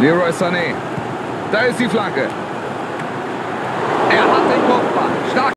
Leroy Sané. Da ist die Flanke.